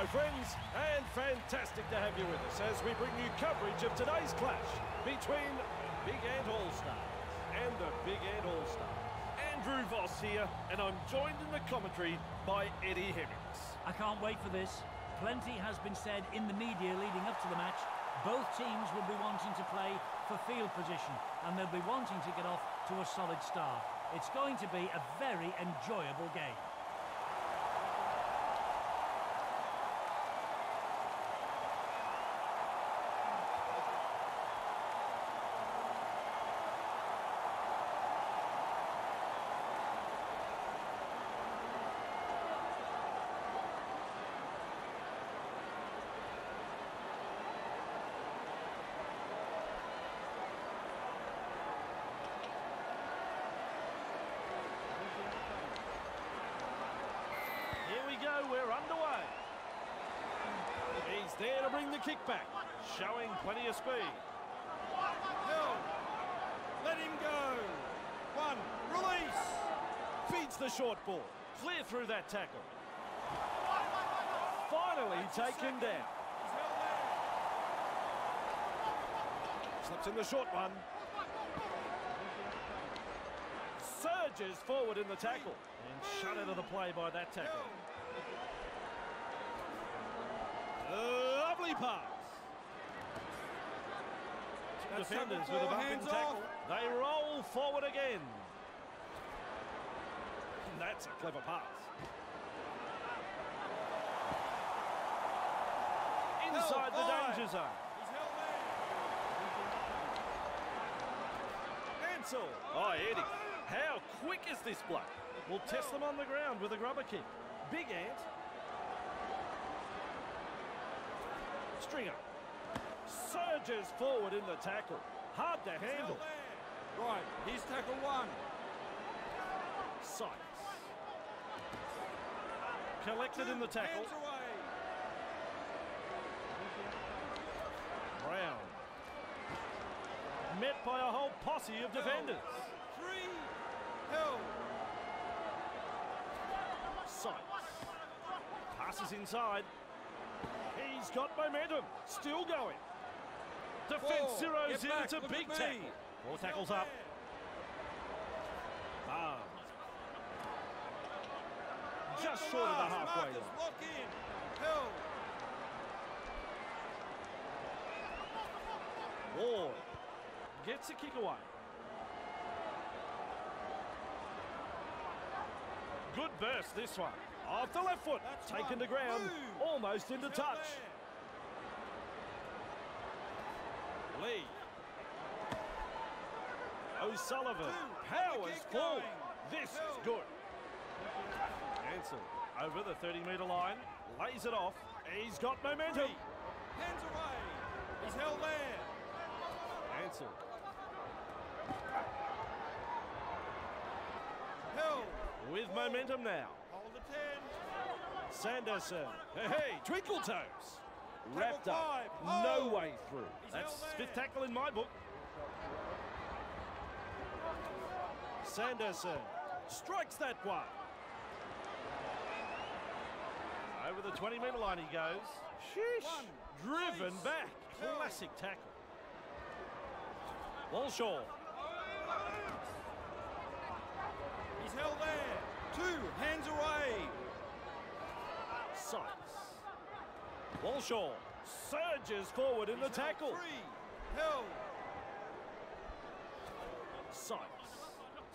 my friends, and fantastic to have you with us as we bring you coverage of today's clash between Big Ant All-Stars and the Big Ant All-Stars. Andrew Voss here, and I'm joined in the commentary by Eddie Hemmings. I can't wait for this. Plenty has been said in the media leading up to the match. Both teams will be wanting to play for field position, and they'll be wanting to get off to a solid start. It's going to be a very enjoyable game. Here we go, we're underway. He's there to bring the kick back, showing plenty of speed. Hill. Let him go. One. Release. Feeds the short ball, clear through that tackle. Finally taken down. He's held there. Slips in the short one. Surges forward in the tackle and shut out of the play by that tackle. Hill. Lovely pass. Two That's defenders with a ball, bump tackle. off. They roll forward again. And that's a clever pass. Inside the danger zone. He's held there. Ansel. Oh, Eddie. How quick is this bloke? We'll test them on the ground with a grubber kick. Big Ant. Stringer. Surges forward in the tackle. Hard to handle. Right. Here's tackle one. Sykes. Collected in the tackle. Brown. Met by a whole posse of defenders. Three. Hill. Sykes. Passes inside. He's got momentum. Still going. Defense Four. zeroes in. It's a big tackle. Four tackles up. Barnes. Just short of the halfway line. Lock in. Hill. Ward gets a kick away. Good burst this one. Off the left foot. That's Taken one. to ground. Move. Almost into touch. there. Lee. O'Sullivan powers forward. This is good. Ansel over the 30 metre line. Lays it off. He's got momentum. Three. Hands away. He's held there. Ansel Hill. with momentum now. Hold the 10. Sanderson. Hey, hey, twinkle toes. Wrapped up. No Oh. way through. That's fifth tackle in my book. Sanderson strikes that one. Over the 20 metre line he goes. Sheesh. One. Driven back. Classic tackle. Walshaw. He's held there. Two. Hands. Sykes. Walshaw surges forward in the He's held tackle. Hill. Sykes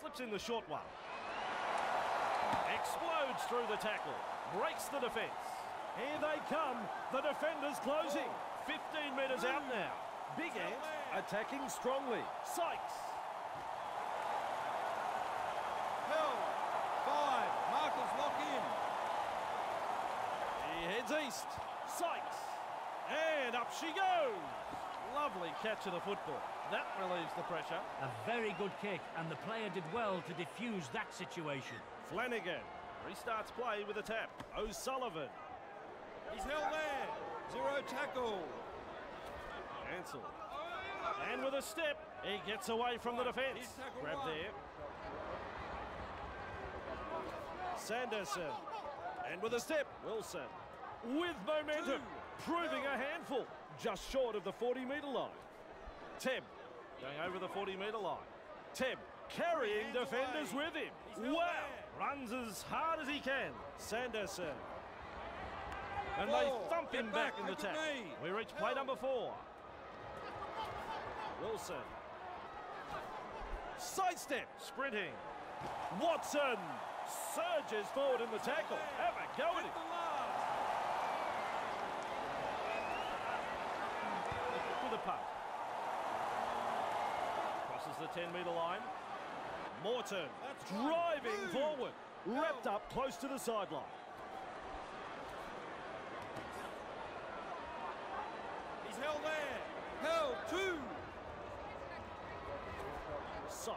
slips in the short one. Explodes through the tackle. Breaks the defence. Here they come. The defenders closing. 15 metres out now. Big Ant attacking strongly. Sykes. Hill. Five. Markers lock in. He heads. Sykes. And up she goes. Lovely catch of the football. That relieves the pressure. A very good kick, and the player did well to defuse that situation. Flanagan restarts play with a tap. O'Sullivan. He's held there. Zero tackle. Ansel. And with a step, he gets away from the defence. Grab there. Sanderson. And with a step, Wilson. With momentum, Two. proving a handful, just short of the 40-metre line. Teb going over the 40-metre line. Teb carrying defenders away. with him. Wow! there. Runs as hard as he can. Sanderson. And Four. they thump Get him back, back, in the look at tackle. me. We reach play number four. Wilson. Sidestep, sprinting. Watson surges forward in the tackle. Have a go at him. the last. with a punt. Crosses the 10 metre line. Morton That's driving Move. forward, wrapped up close to the sideline. He's held there. Held. Two. Sykes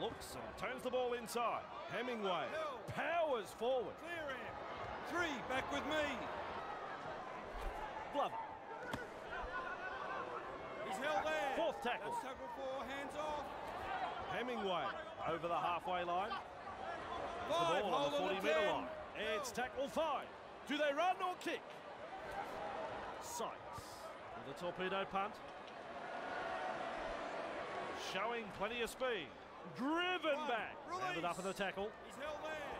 looks and turns the ball inside. Hemingway Held. powers forward. Clear him. Three. Back with me. Glover He's held there. Fourth tackle. That's tackle four. Hands off. Hemingway over the halfway line. The ball on the 40 on the metre 10. line. It's tackle five. Do they run or kick? Sykes with a torpedo punt. Showing plenty of speed. Driven One. back. Rounded up in the tackle. He's held there.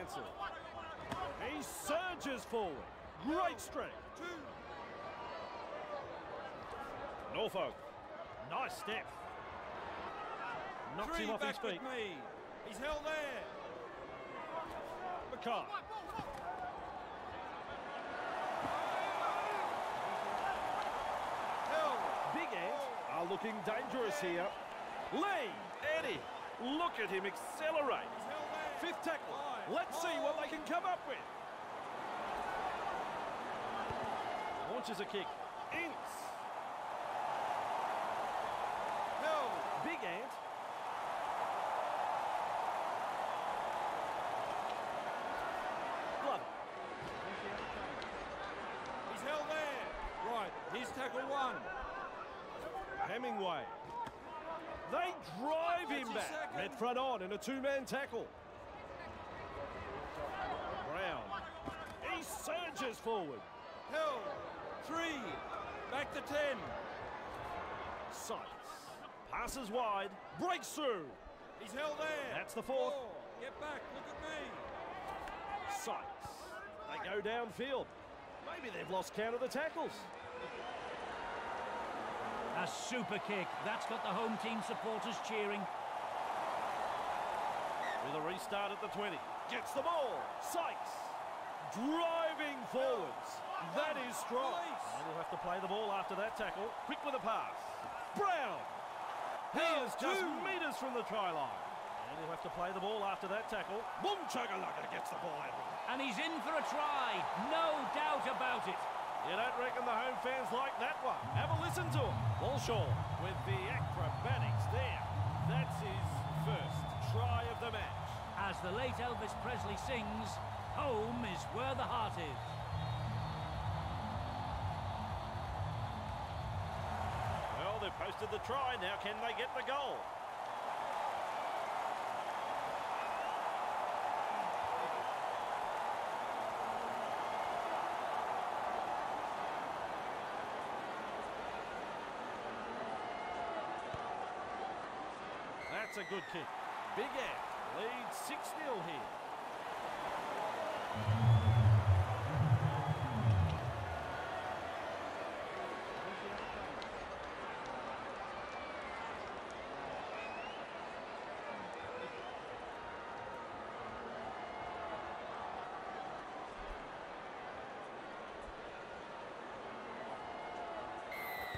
Ansel. He surges forward. Great strength. Two. Norfolk. Nice step. Knocks Three. him off his Back feet. with me. He's held there. Mackay. Held. Big Ant are looking dangerous here. Lee, Eddie, look at him accelerate. He's held there. Fifth tackle. Let's see what they can come up with. Launches a kick. Ince. Held. Big Ant. Glover. He's held there. Right. Here's tackle one. Hemingway. They drive him back. Red front on in a two-man tackle. Brown. He surges forward. Held. Three. Back to ten. Sykes. Passes wide. Breaks through. He's held there. That's the fourth. Four. Get back. Look at me. Sykes. They go downfield. Maybe they've lost count of the tackles. A super kick. That's got the home team supporters cheering. With a restart at the 20. Gets the ball. Sykes. Driving forwards. That is strong. Release. And he'll have to play the ball after that tackle. Quick with a pass. Brown. He Held is just two. metres from the try line. And he'll have to play the ball after that tackle. Boom chagalaka gets the ball. And he's in for a try. No doubt about it. You don't reckon the home fans like that one? Have a listen to him. Walshaw with the acrobatics there. That's his first try of the match. As the late Elvis Presley sings, home is where the heart is. They've posted the try. Now can they get the goal? That's a good kick. Big Ant leads 6-0 here.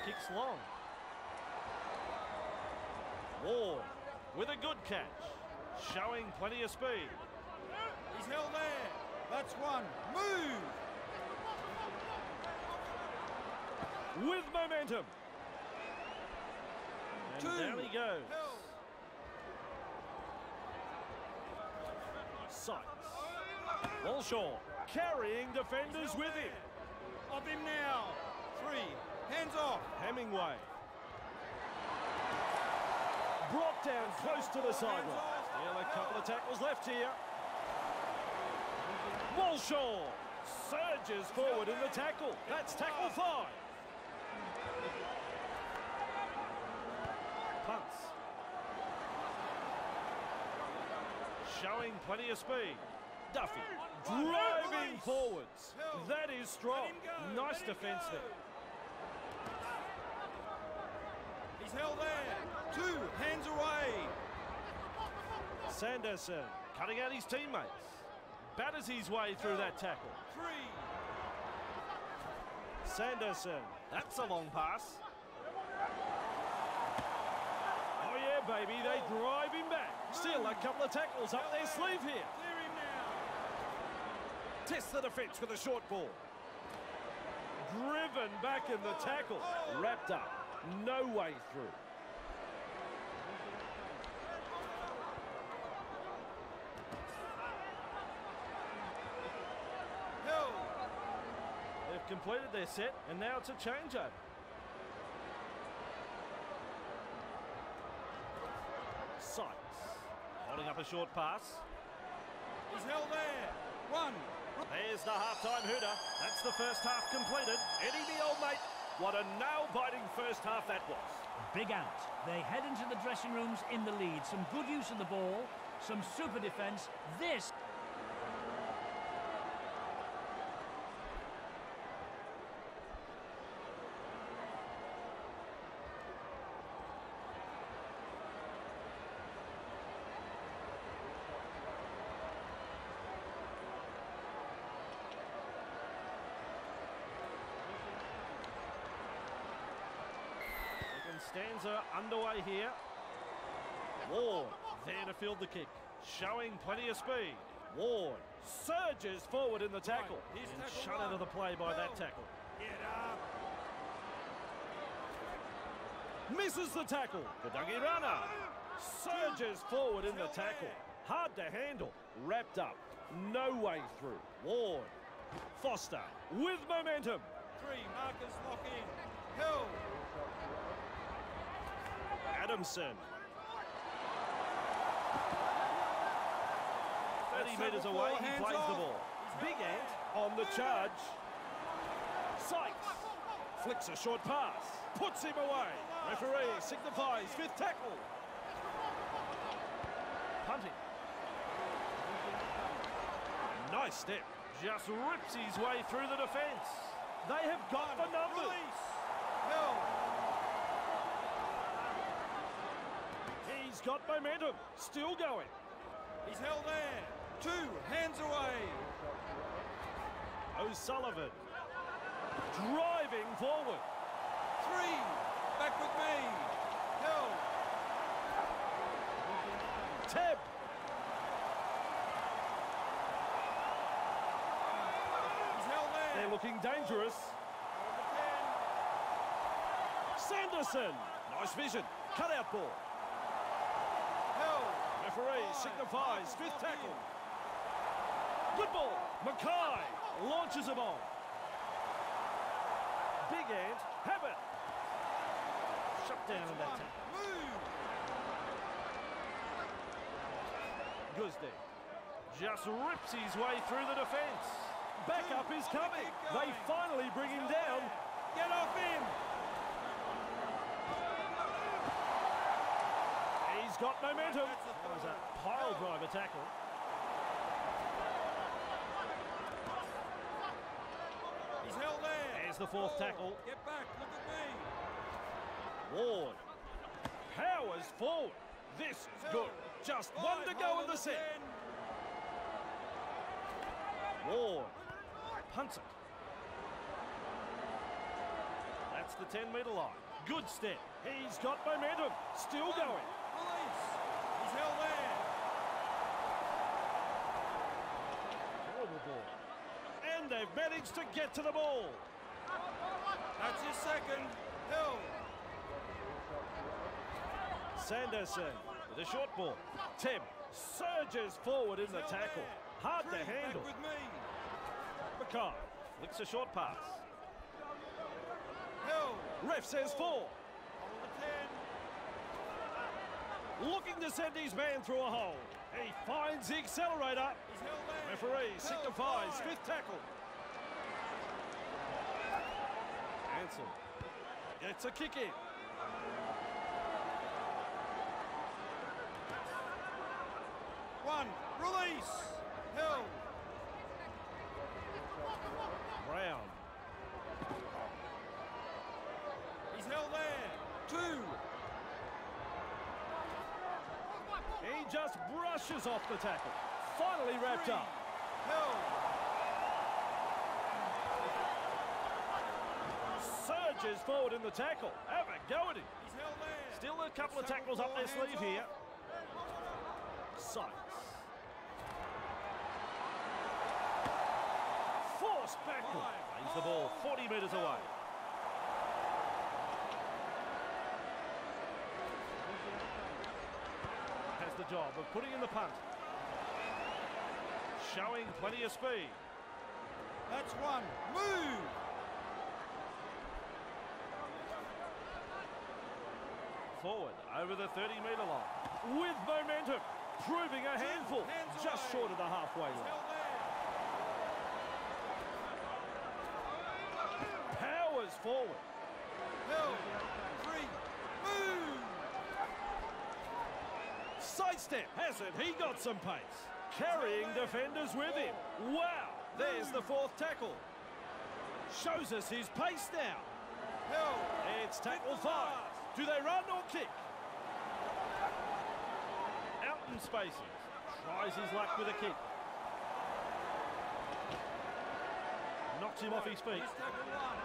Kicks long. Ward with a good catch, showing plenty of speed. He's held there. That's one. Move. with momentum. And Two. down he goes. Sykes. Walshaw carrying defenders with him. Of him now. Three. Hands off. Hemingway. Brought down close to the sideline. Still a couple of tackles left here. Walshaw surges forward in the tackle. That's tackle five. Punts. Showing plenty of speed. Duffy driving forwards. That is strong. Nice defence there. He's held there. Two, hands away. Sanderson cutting out his teammates. Batters his way through that tackle. Three. Sanderson. That's a long pass. Oh yeah, baby, they drive him back. Still a couple of tackles up their sleeve here. Clear him now. Test the defence with a short ball. Driven back in the tackle. Oh. Wrapped up. No way through. They've completed their set and now it's a changeover. Sykes holding up a short pass. He's held there. One. There's the half-time hooter. That's the first half completed. Eddie, the old mate, what a now-biting first half that was. Big Ant. They head into the dressing rooms in the lead. Some good use of the ball, some super defence. This Second stanza underway here. Ward there to field the kick, showing plenty of speed. Ward surges forward in the tackle here's and tackle shut out of the play by that tackle. Get up. Misses the tackle. The Dougie runner surges forward in the tackle. Hard to handle. Wrapped up. No way through. Ward. Foster with momentum. Three. Markers lock in. Held. Adamson. 30 metres away, he plays the ball. Big Ant on the charge. Sykes flicks a short pass, puts him away. Referee signifies fifth tackle. Punting. Nice step. Just rips his way through the defence. They have got the numbers. Release. Held. He's got momentum. Still going. He's held there. Two. Hands away. O'Sullivan driving forward. Three. Back with me. Held. Teb He's held there. They're looking dangerous. Sanderson. Nice vision. Cut out ball. Signifies fifth tackle. Good ball. Mackay launches him on. Big Ant have it. Shut down in that tackle. Guzdi just rips his way through the defence. Backup is coming. They finally bring him down. Get off him. He's got momentum. That was a pile driver tackle. He's held there. There's the fourth tackle. Get back. Look at me. Ward powers forward. This is good. Just one to go in the set. Ward punts it. That's the 10 metre line. Good step. He's got momentum. Still going. Release. He's held there. And they've managed to get to the ball. That's his second. Held. Sanderson with a short ball. Teb surges forward in the tackle. there. Hard Three, to handle. With me. Flicks a short pass. Ref says four. On the 10. Looking to send his man through a hole. He finds the accelerator. Referee signifies fifth tackle. Ansel gets a kick in. One. Release. Held. Brown He's held there. Two. He just brushes off the tackle. Finally wrapped Three. up. Held. Surges forward in the tackle. Have a go at him. Still a couple of tackles up their sleeve here. Sykes. Forced backward. Lays the ball 40 metres away. Has the job of putting in the punt. Showing plenty of speed. That's one. Move. Forward over the 30 metre line. With momentum. Proving a handful. hands Just away. short of the halfway line. Powers forward. Held. Three. Move. Sidestep, has it? He got some pace. Carrying defenders with him. Wow, there's the fourth tackle. Shows us his pace now. It's tackle five. Do they run or kick? Out in spaces. Tries his luck with a kick. Knocks him off his feet. He's tackle one.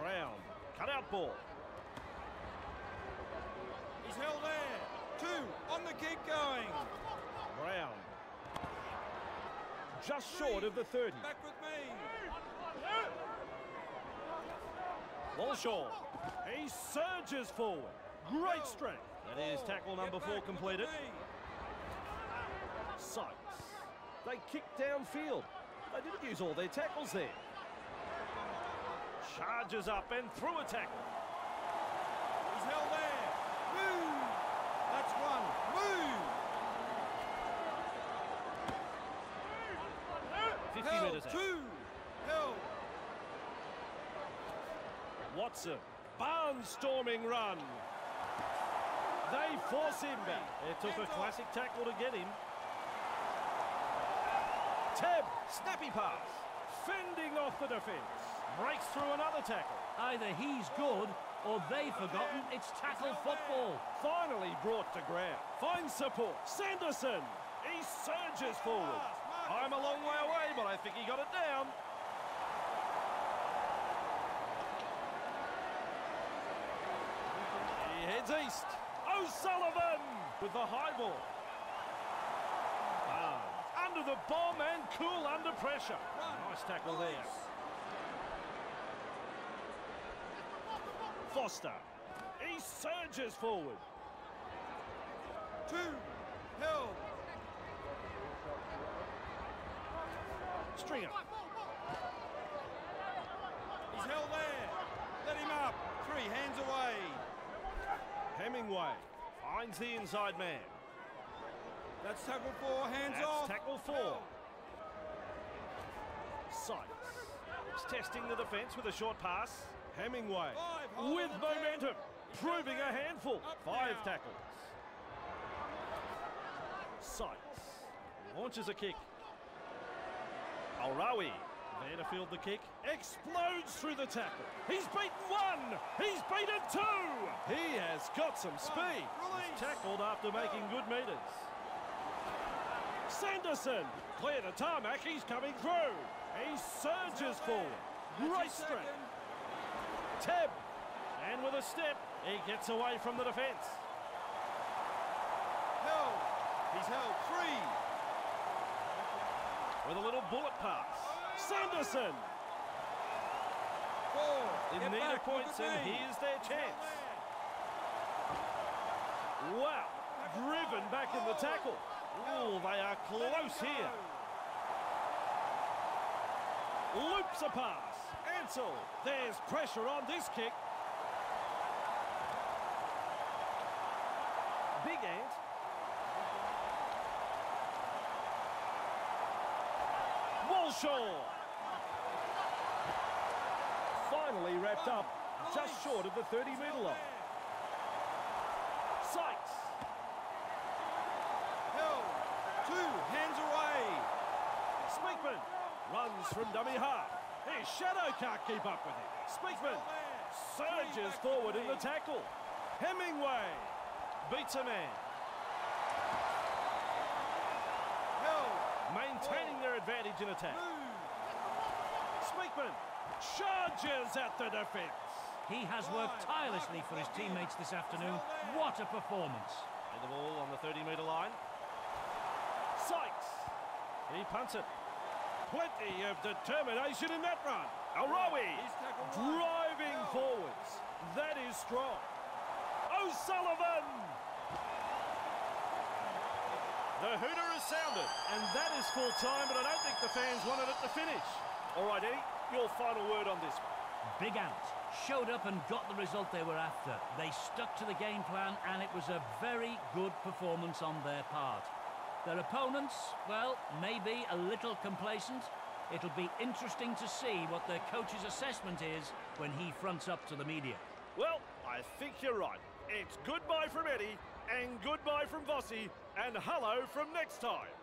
Brown, cut out ball. He's held there. Two. On the kick going. Brown. Just short of the 30. Back with me. Walshaw. He surges forward. Great strength. That is tackle number four completed. look at me. Sykes. They kicked downfield. They didn't use all their tackles there. Charges up and through a tackle. He's held there. Move. That's one. Move. 50 Held. metres out. Two. Held. Watson. Barnstorming run. They force him back. It took a classic tackle to get him. Teb. Snappy pass. Fending off the defence. Breaks through another tackle. Either he's good or they've forgotten it's tackle football. Finally brought to ground. Finds support. Sanderson. He surges forward. I'm a long way away, but I think he got it down. He heads east. O'Sullivan with the high ball. Barnes under the bomb and cool under pressure. Nice tackle there. Foster. He surges forward. Two. Held. Stringer. He's held there. Let him up. Three. Hands away. Hemingway finds the inside man. That's tackle four. Hands That's off. tackle four. Held. Sykes is testing the defence with a short pass. Hemingway Five, with momentum, He's proving a handful. Up Five now. tackles. Sykes launches a kick. Alrawi there to field the kick. Explodes through the tackle. He's beaten one. He's beaten two. He has got some speed. He's tackled after making good metres. Sanderson clear the tarmac. He's coming through. He surges forward. Great strength. Teb. And with a step, he gets away from the defence. Held. He's held. Three. With a little bullet pass. Sanderson in Get need of points, and here's their chance. Wow. Driven back in the tackle. Oh, they are close here. Loops a pass. Ansel. There's pressure on this kick. Big Ant Shaw. Finally wrapped up just short of the 30-metre line. Sykes. Held. Two hands away. Speakman runs from dummy half. His shadow can't keep up with him. Speakman surges forward in the tackle. Hemingway beats a man. Held. Maintaining their advantage in attack. Speakman charges at the defence. He has worked tirelessly for his teammates this afternoon. What a performance. And the ball on the 30 metre line. Sykes. He punts it. Plenty of determination in that run. Arawi He's tackled right. driving forwards. That is strong. O'Sullivan. The hooter has sounded, and that is full time, but I don't think the fans wanted it to finish. All right, Eddie, your final word on this one. Big Ant showed up and got the result they were after. They stuck to the game plan and it was a very good performance on their part. Their opponents, well, maybe a little complacent. It'll be interesting to see what their coach's assessment is when he fronts up to the media. Well, I think you're right. It's goodbye from Eddie, and goodbye from Vossi, and hello from next time.